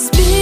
It's been.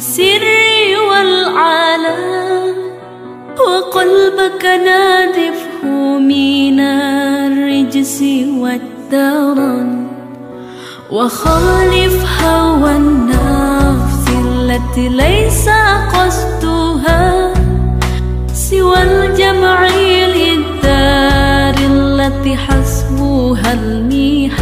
سري والعالم وقلبك نادفه من الرجس والدرن. وخالف هوى النفس التي ليس قصدها سوى الجمع للدار التي حسبها الميحة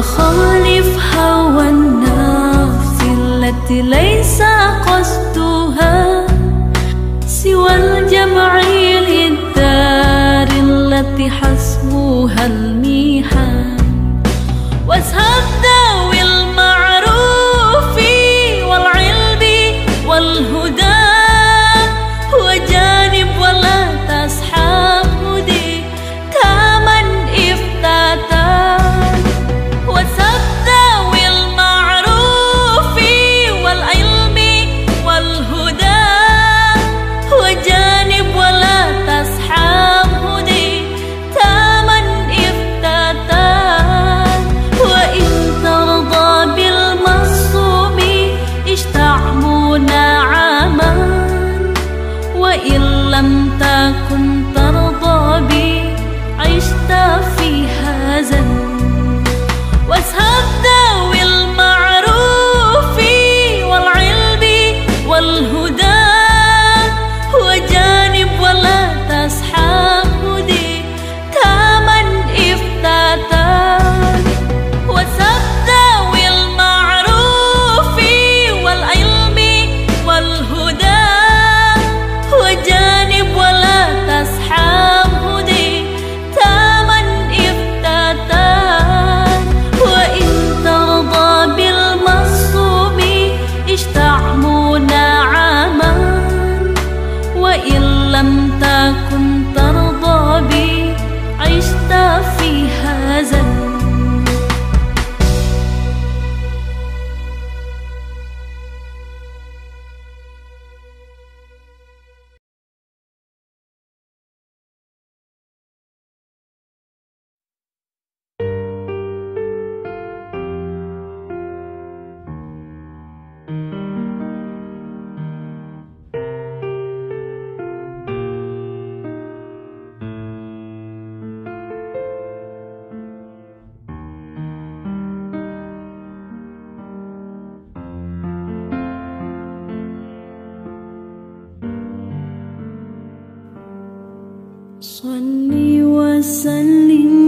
أخالف هوى النفس التي لا 算你我三里。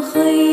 黑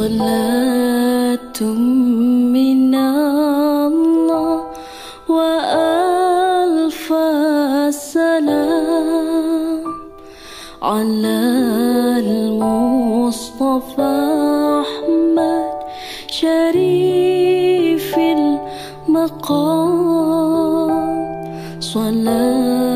صلاة من الله وألف سلام على المصطفى أحمد شريف المقام صلاه